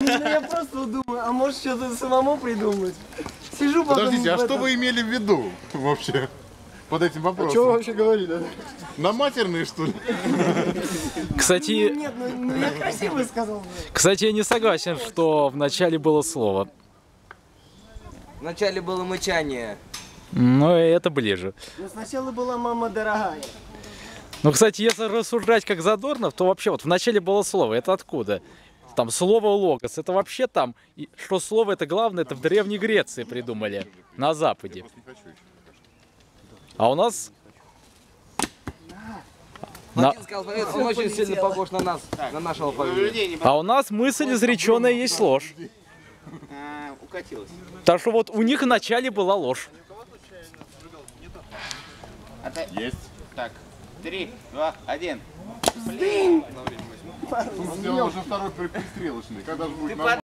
Ну, я просто думаю, а может что-то самому придумать. Сижу потом... Подождите, а в что вы имели в виду вообще под этим вопросом? Что вы вообще говорили? На матерные, что ли? Кстати, Нет, ну, ну я красиво сказал. кстати, я не согласен, что в начале было слово. Вначале было мычание. Но это ближе. Но сначала была мама дорогая. Ну, кстати, если рассуждать как Задорнов, то вообще вот в начале было слово. Это откуда? Там слово логос. Это вообще там, что слово это главное, это в Древней Греции придумали. На Западе. А у нас... На- алфавит, он очень сильно похож на нас, на наш алфавит. А у нас мысль изреченная есть ложь. А, укатилась. Так что вот у них в начале была ложь. Есть. Так, три, два, один. Слушайте, он уже второй при- пристрелочный. Когда же будет?